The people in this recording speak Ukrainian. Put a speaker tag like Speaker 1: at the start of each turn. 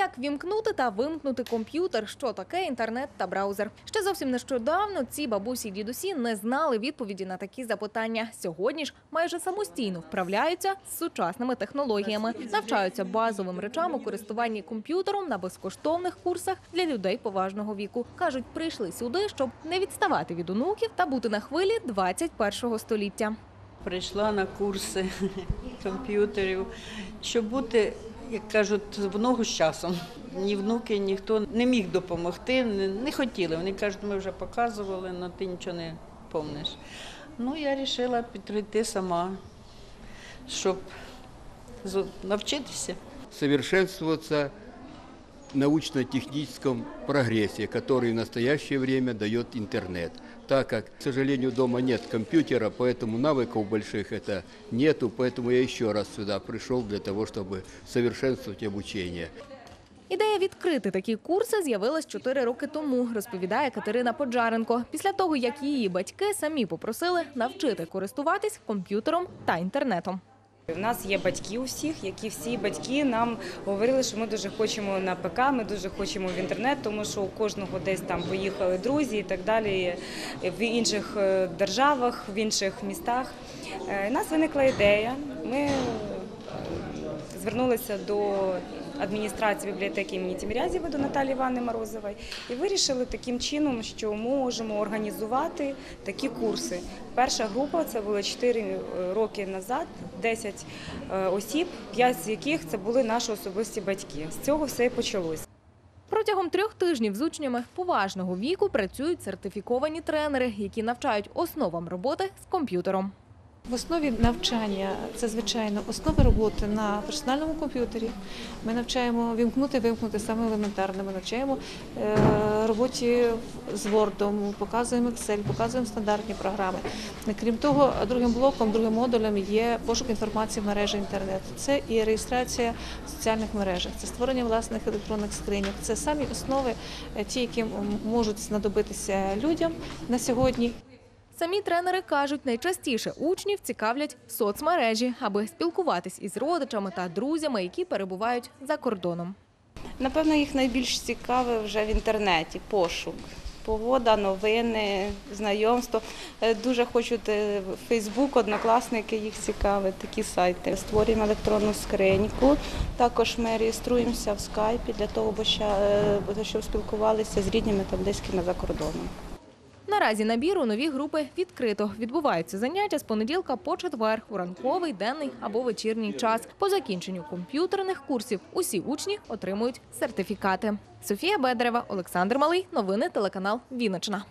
Speaker 1: Як вімкнути та вимкнути комп'ютер, що таке інтернет та браузер? Ще зовсім нещодавно ці бабусі й дідусі не знали відповіді на такі запитання. Сьогодні ж майже самостійно вправляються з сучасними технологіями, навчаються базовим речам у користуванні комп'ютером на безкоштовних курсах для людей поважного віку. кажуть, прийшли сюди, щоб не відставати від онуків та бути на хвилі 21-го століття.
Speaker 2: Прийшла на курси комп'ютерів, щоб бути, як кажуть, в ногу з часом. Ні внуки, ніхто не міг допомогти, не, хотіли. Вони кажуть, ми вже показували, але ти нічого не помниш. Ну, я вирішила підійти сама, щоб навчитися.
Speaker 3: Совершенствуватися научно-техническом прогрессе, который в настоящее время дает интернет. Так как, к сожалению, дома нет компьютера, поэтому навыков больших это нету, поэтому я еще раз сюда пришел для того, чтобы совершенствовать обучение.
Speaker 1: Ідея відкрити такі курси з'явилась чотири роки тому, розповідає Катерина Поджаренко. Після того, як її батьки самі попросили навчити користуватись комп'ютером та інтернетом.
Speaker 4: У нас є батьки у всіх, які всі батьки нам говорили, що ми дуже хочемо на ПК, ми дуже хочемо в інтернет, тому що у кожного десь там поїхали друзі і так далі в інших е, державах, в інших містах. Е, У нас виникла ідея. Ми е, звернулися до адміністрації бібліотеки імені Тімірязєва до Наталії Івани Морозової і вирішили таким чином, що можемо організувати такі курси. Перша група це було 4 роки назад, 10 е, осіб, 5 з яких це були наші особисті батьки. З цього все і почалось.
Speaker 1: Протягом трьох тижнів з учнями поважного віку працюють сертифіковані тренери, які навчають основам роботи з комп'ютером.
Speaker 5: В основі навчання це звичайно основи роботи на персональному комп'ютері. Ми навчаємо вімкнути, вимкнути саме елементарне. Ми навчаємо е, роботі з Word, показуємо Excel, показуємо стандартні програми. Крім того, другим блоком, другим модулем є пошук інформації в мережі інтернет. Це і реєстрація в соціальних мережах, це створення власних електронних скриньок. Це самі основи, е, ті, які можуть знадобитися людям на сьогодні.
Speaker 1: Самі тренери кажуть, найчастіше учнів цікавлять соцмережі, аби спілкуватись із родичами та друзями, які перебувають за кордоном.
Speaker 6: Напевно, їх найбільш цікаве вже в інтернеті пошук. Погода, новини, знайомство. Е, Дуже хочуть е, Фейсбук, однокласники їх цікавить, такі сайти. Створюємо електронну скриньку. Також ми реєструємося в скайпі для того, е, щоб спілкувалися з рідними та близькими за кордоном.
Speaker 1: Наразі набір у нові групи відкрито. Відбуваються заняття з понеділка по четвер у ранковий, денний або вечірній час. По закінченню комп'ютерних курсів усі учні отримують сертифікати. Софія Бедрева, Олександр Малий. Новини телеканал Вінниччина.